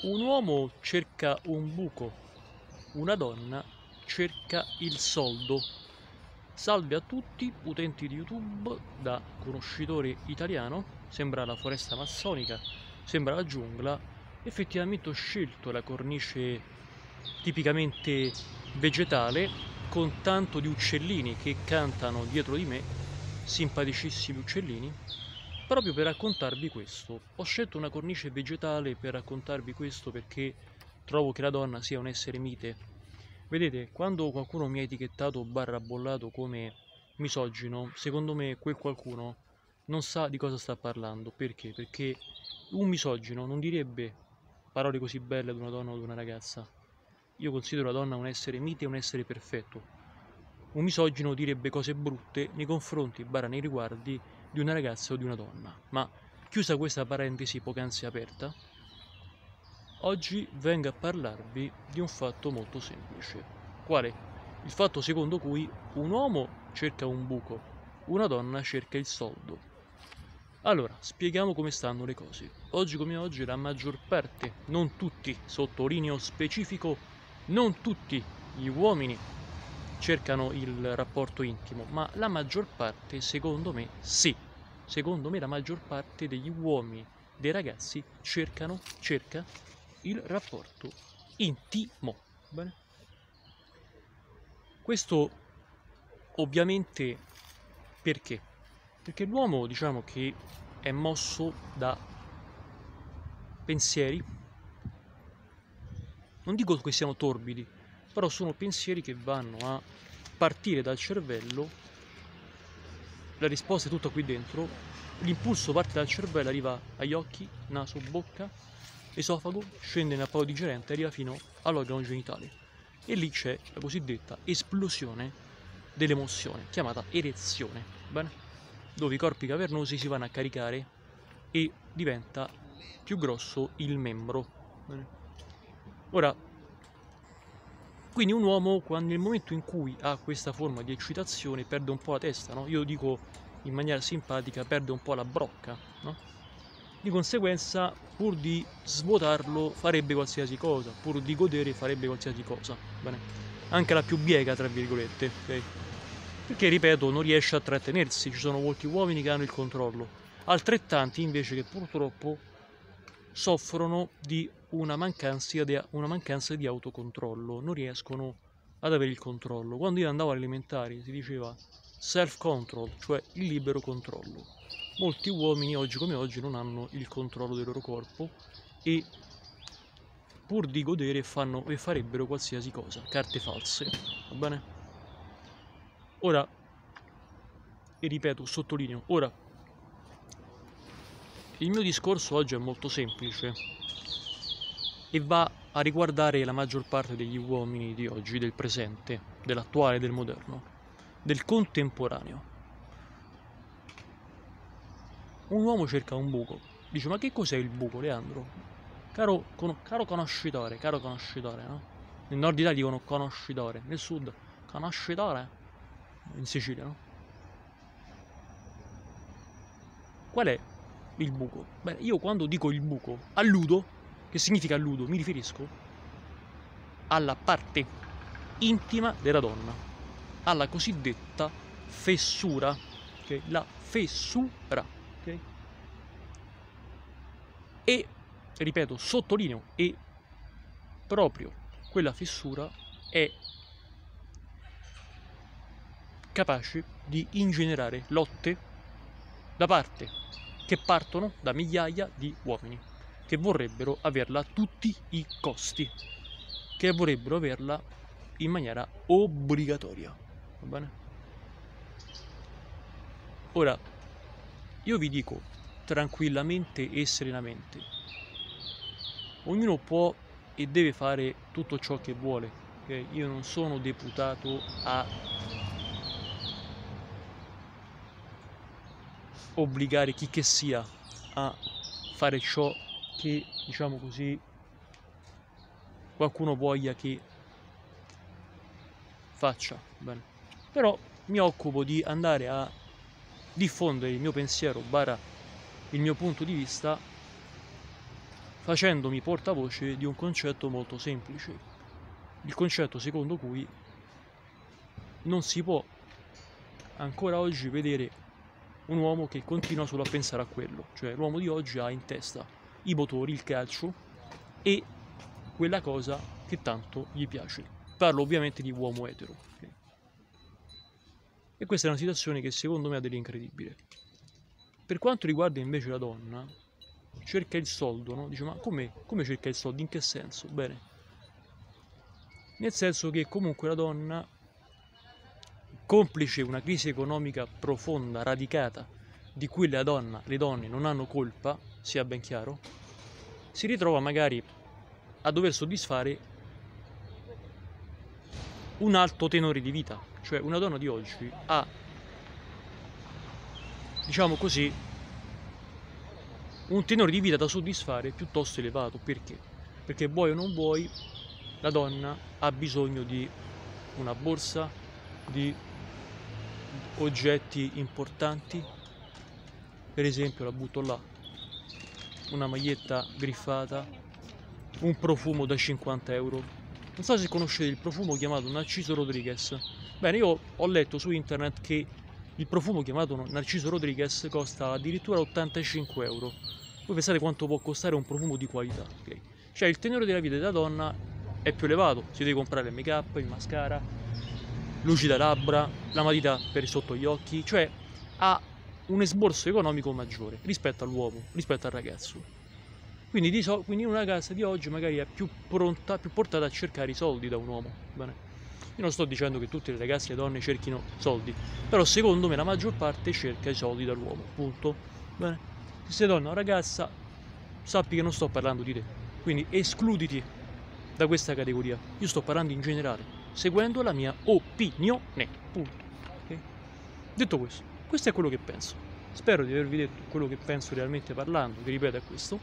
Un uomo cerca un buco, una donna cerca il soldo. Salve a tutti, utenti di YouTube, da conoscitore italiano, sembra la foresta massonica, sembra la giungla. Effettivamente ho scelto la cornice tipicamente vegetale con tanto di uccellini che cantano dietro di me, simpaticissimi uccellini proprio per raccontarvi questo. Ho scelto una cornice vegetale per raccontarvi questo perché trovo che la donna sia un essere mite. Vedete, quando qualcuno mi ha etichettato barra bollato come misogino, secondo me quel qualcuno non sa di cosa sta parlando. Perché? Perché un misogino non direbbe parole così belle ad una donna o ad una ragazza. Io considero la donna un essere mite un essere perfetto. Un misogino direbbe cose brutte nei confronti, barra nei riguardi di una ragazza o di una donna. Ma chiusa questa parentesi poc'anzi aperta, oggi vengo a parlarvi di un fatto molto semplice. Quale? Il fatto secondo cui un uomo cerca un buco, una donna cerca il soldo. Allora, spieghiamo come stanno le cose. Oggi come oggi la maggior parte, non tutti, sottolineo specifico, non tutti gli uomini cercano il rapporto intimo, ma la maggior parte, secondo me, sì. Secondo me la maggior parte degli uomini, dei ragazzi, cercano, cerca il rapporto intimo. Bene? Questo ovviamente perché? Perché l'uomo diciamo che è mosso da pensieri, non dico che siano torbidi, però sono pensieri che vanno a partire dal cervello, la risposta è tutta qui dentro, l'impulso parte dal cervello, arriva agli occhi, naso, bocca, esofago, scende nel polo digerente e arriva fino all'organo genitale. E lì c'è la cosiddetta esplosione dell'emozione, chiamata erezione, bene? dove i corpi cavernosi si vanno a caricare e diventa più grosso il membro. Bene? Ora, quindi un uomo, quando, nel momento in cui ha questa forma di eccitazione, perde un po' la testa, no? Io dico in maniera simpatica, perde un po' la brocca, no? Di conseguenza, pur di svuotarlo, farebbe qualsiasi cosa, pur di godere, farebbe qualsiasi cosa, bene? Anche la più biega, tra virgolette, ok? Perché, ripeto, non riesce a trattenersi, ci sono molti uomini che hanno il controllo, altrettanti invece che purtroppo soffrono di una mancanza di, una mancanza di autocontrollo, non riescono ad avere il controllo. Quando io andavo alle elementari si diceva self-control, cioè il libero controllo. Molti uomini oggi come oggi non hanno il controllo del loro corpo e pur di godere fanno e farebbero qualsiasi cosa, carte false, va bene? Ora, e ripeto, sottolineo, ora, il mio discorso oggi è molto semplice, e va a riguardare la maggior parte degli uomini di oggi, del presente, dell'attuale, del moderno, del contemporaneo. Un uomo cerca un buco, dice ma che cos'è il buco Leandro? Caro, con, caro conoscitore, caro conoscitore, no? Nel nord Italia dicono conoscitore, nel sud conoscitore, in Sicilia, no? Qual è il buco? Beh, io quando dico il buco alludo che significa ludo? Mi riferisco alla parte intima della donna, alla cosiddetta fessura, okay? la fessura. Okay? E, ripeto, sottolineo, e proprio quella fessura è capace di ingenerare lotte da parte che partono da migliaia di uomini che vorrebbero averla a tutti i costi, che vorrebbero averla in maniera obbligatoria. Va bene? Ora, io vi dico tranquillamente e serenamente, ognuno può e deve fare tutto ciò che vuole. Okay? Io non sono deputato a obbligare chi che sia a fare ciò che diciamo così qualcuno voglia che faccia. Bene. Però mi occupo di andare a diffondere il mio pensiero barra il mio punto di vista facendomi portavoce di un concetto molto semplice, il concetto secondo cui non si può ancora oggi vedere un uomo che continua solo a pensare a quello, cioè l'uomo di oggi ha in testa i motori, il calcio e quella cosa che tanto gli piace. Parlo ovviamente di uomo etero. E questa è una situazione che secondo me ha dell'incredibile. Per quanto riguarda invece la donna, cerca il soldo, no? Dice, ma come, come cerca il soldo? In che senso? Bene. Nel senso che comunque la donna, complice una crisi economica profonda, radicata, di cui la donna, le donne non hanno colpa, sia ben chiaro, si ritrova magari a dover soddisfare un alto tenore di vita, cioè una donna di oggi ha, diciamo così, un tenore di vita da soddisfare piuttosto elevato. Perché? Perché vuoi o non vuoi, la donna ha bisogno di una borsa, di oggetti importanti, per esempio la butto là, una maglietta griffata, un profumo da 50 euro. Non so se conoscete il profumo chiamato Narciso Rodriguez. Bene, io ho letto su internet che il profumo chiamato Narciso Rodriguez costa addirittura 85 euro. Voi pensate quanto può costare un profumo di qualità, ok? Cioè il tenore della vita della donna è più elevato, si deve comprare il make up, il mascara, lucida labbra, la matita per sotto gli occhi, cioè ha un esborso economico maggiore rispetto all'uomo, rispetto al ragazzo. Quindi, di so, quindi una casa di oggi magari è più pronta, più portata a cercare i soldi da un uomo. Bene? Io non sto dicendo che tutte le ragazze e le donne cerchino soldi, però secondo me la maggior parte cerca i soldi dall'uomo, punto. Bene? Se sei donna o ragazza, sappi che non sto parlando di te, quindi escluditi da questa categoria. Io sto parlando in generale, seguendo la mia opinione, punto. Okay? Detto questo, questo è quello che penso. Spero di avervi detto quello che penso realmente parlando, che ripeto è questo,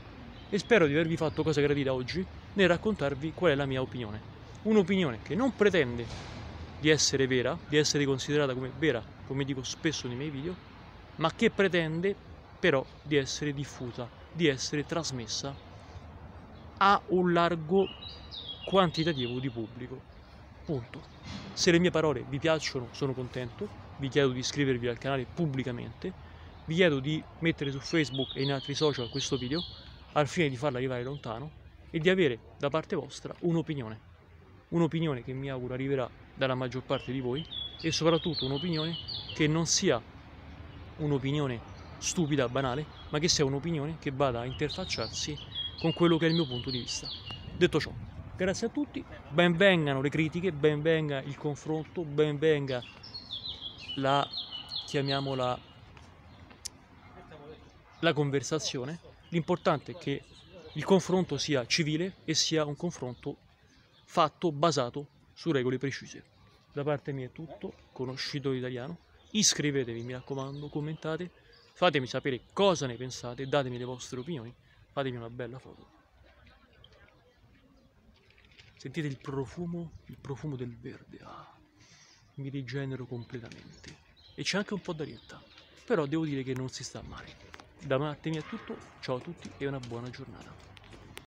e spero di avervi fatto cosa gradita oggi nel raccontarvi qual è la mia opinione. Un'opinione che non pretende di essere vera, di essere considerata come vera, come dico spesso nei miei video, ma che pretende però di essere diffusa, di essere trasmessa a un largo quantitativo di pubblico. Punto. Se le mie parole vi piacciono, sono contento, vi chiedo di iscrivervi al canale pubblicamente, vi chiedo di mettere su Facebook e in altri social questo video al fine di farlo arrivare lontano e di avere da parte vostra un'opinione. Un'opinione che mi auguro arriverà dalla maggior parte di voi e soprattutto un'opinione che non sia un'opinione stupida, banale, ma che sia un'opinione che vada a interfacciarsi con quello che è il mio punto di vista. Detto ciò, grazie a tutti, ben vengano le critiche, ben venga il confronto, ben venga la chiamiamola la conversazione. L'importante è che il confronto sia civile e sia un confronto fatto basato su regole precise. Da parte mia è tutto conoscito l'italiano iscrivetevi mi raccomando commentate. Fatemi sapere cosa ne pensate datemi le vostre opinioni. Fatemi una bella foto sentite il profumo il profumo del verde. Ah mi rigenero completamente. E c'è anche un po' d'arietta. Però devo dire che non si sta male. Da Mattemi è tutto. Ciao a tutti e una buona giornata